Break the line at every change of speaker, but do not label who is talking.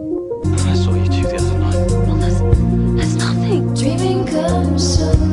I saw you two the other night. Well,
that's, that's nothing.
Dreaming comes so